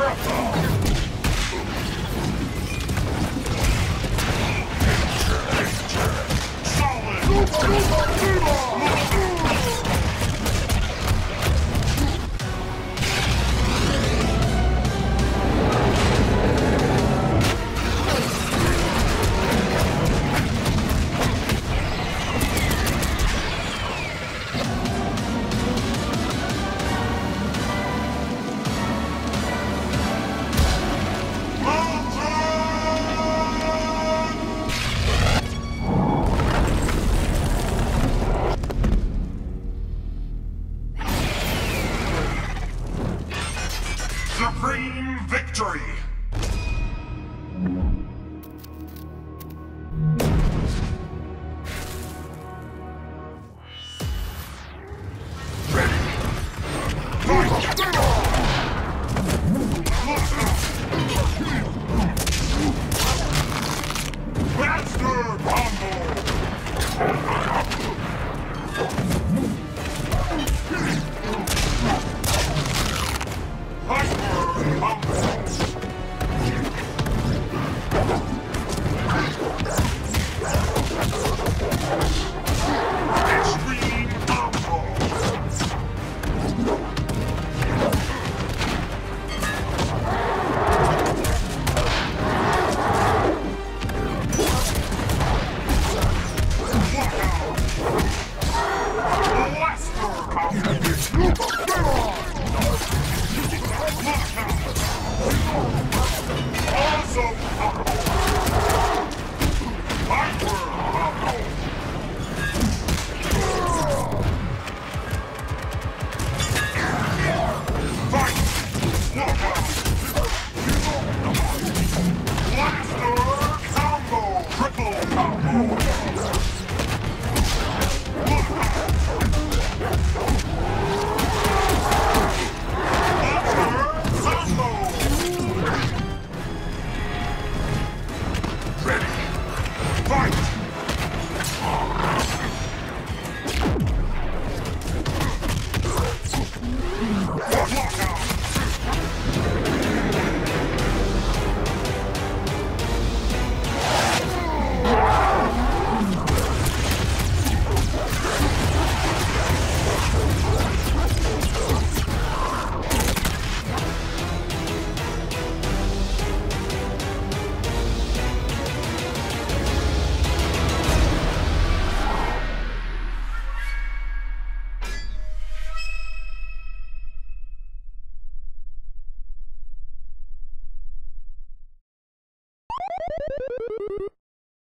Supreme victory!